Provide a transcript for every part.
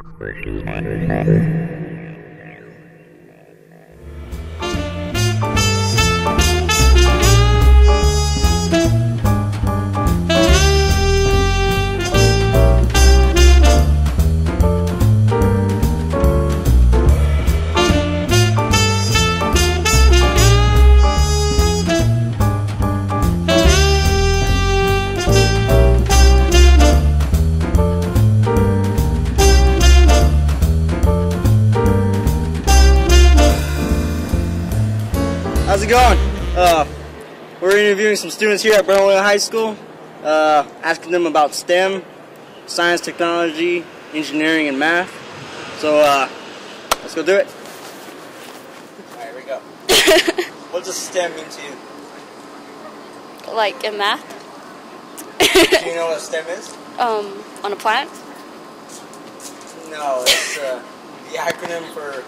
How's it going? Uh, we're interviewing some students here at Bernalillo High School, uh, asking them about STEM, science, technology, engineering, and math. So uh, let's go do it. All right, here we go. what does STEM mean to you? like in math, Do you know what STEM is? um, on a planet. No, it's uh, the acronym for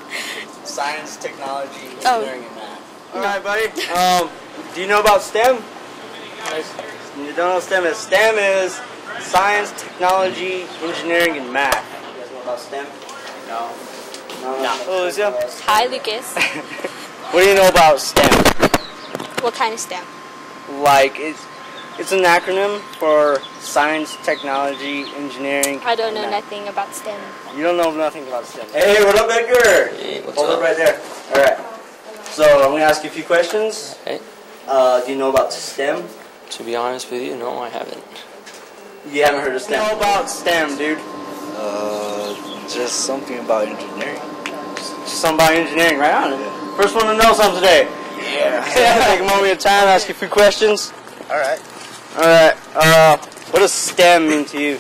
science, technology, Oh. engineering, and math. All right, buddy. Um, do you know about STEM? You don't know what STEM is? STEM is science, technology, engineering, and math. You guys know about STEM? No. No. no. Oh, Lucia? Hi, Lucas. What do you know about STEM? what kind of STEM? Like, it's it's an acronym for science, technology, engineering. I don't know math. nothing about STEM. You don't know nothing about STEM. Hey, what up, Edgar? Hey, what's Hold up? it right there. All right. So I'm gonna ask you a few questions. Hey, Uh, do you know about STEM? to be honest with you, no, I haven't. You haven't heard of STEM. Know about STEM, dude? Uh, just something about engineering. Just something about engineering, right on it. First one to know something today. Yeah. Take a moment of time, ask you a few questions. All right. All right. Uh, what does STEM mean to you?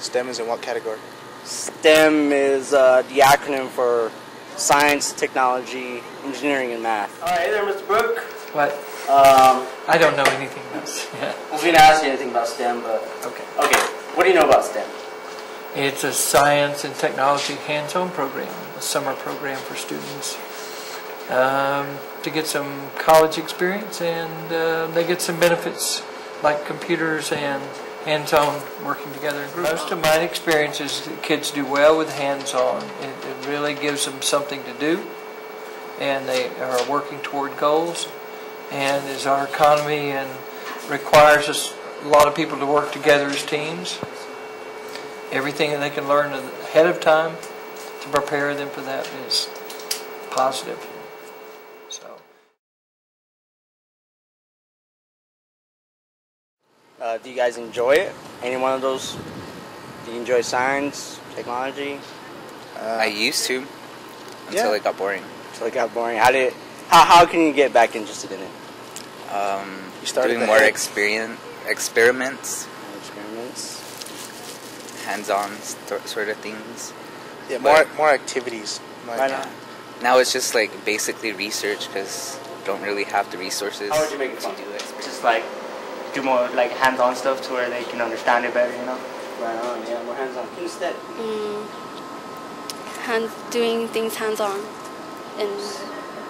STEM is in what category? STEM is uh, the acronym for science, technology, engineering, and math. All right, hey there, Mr. Brook. What? Um, I don't know anything else. Yeah. I was gonna ask you anything about STEM, but Okay. okay. What do you know about STEM? It's a science and technology hands-on program, a summer program for students um, to get some college experience, and uh, they get some benefits like computers and hands-on working together in groups. Most of my experience is that kids do well with hands-on. It, it really gives them something to do, and they are working toward goals. And as our economy and requires us a lot of people to work together as teams, everything that they can learn ahead of time to prepare them for that is positive. Uh, do you guys enjoy it? Any one of those? Do you enjoy science, technology? I used to until Yeah. it got boring. So it got boring. How did? How, how can you get back interested in it? Um, You started doing more experience, experiments, Experiments. hands-on st- sort of things. Yeah, more But- more activities. Like, Right on. Now it's just like basically research because don't really have the resources How would you make it to do experiments. just like do more like hands-on stuff to where they can understand it better, you know. Right on. Yeah, more hands-on. Can you? Mm, hand, doing things hands-on. And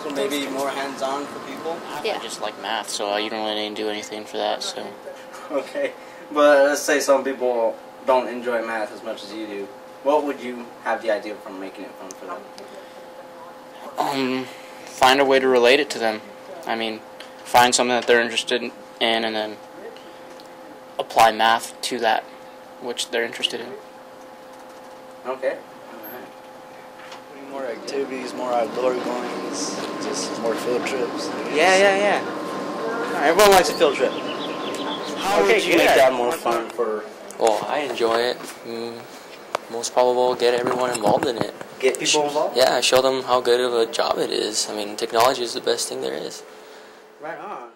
So maybe more hands-on for people. yeah, I just like math, so you don't really do anything for that. So Okay. But let's say some people don't enjoy math as much as you do. What would you have the idea from making it fun for them? um, find a way to relate it to them. I mean, find something that they're interested in, and then apply math to that, which they're interested in. Okay. More activities, more outdoor goings, just more field trips. Yeah, yeah, yeah. All right, everyone likes a field trip. How Okay, would you good. make that more fun for Well, I enjoy it. Mm, most probable, get everyone involved in it. get people involved? Yeah, show them how good of a job it is. I mean, technology is the best thing there is. Right on.